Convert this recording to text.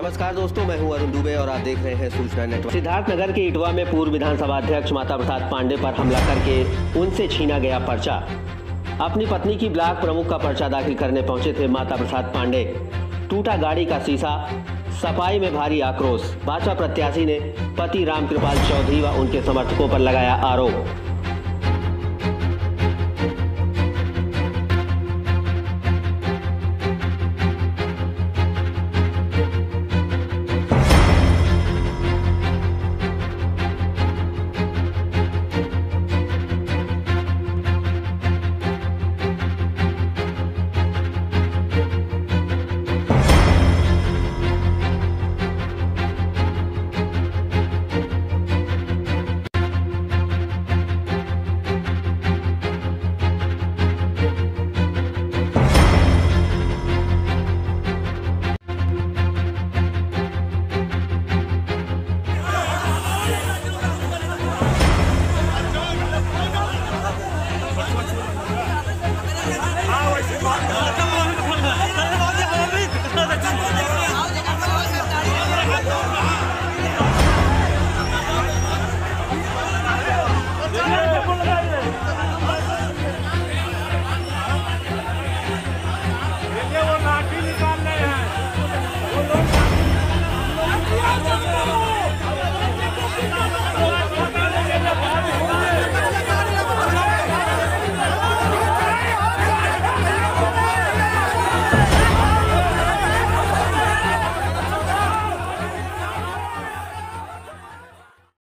नमस्कार दोस्तों, मैं हूँ अरुण दुबे और आप देख रहे हैं सूचना नेटवर्क। सिद्धार्थनगर के इटवा में पूर्व विधानसभा अध्यक्ष माता प्रसाद पांडे पर हमला करके उनसे छीना गया पर्चा। अपनी पत्नी की ब्लॉक प्रमुख का पर्चा दाखिल करने पहुँचे थे माता प्रसाद पांडे। टूटा गाड़ी का शीशा, सफ़ाई में भारी आक्रोश भाजपा प्रत्याशी ने पति रामकृपाल चौधरी व उनके समर्थकों पर लगाया आरोप।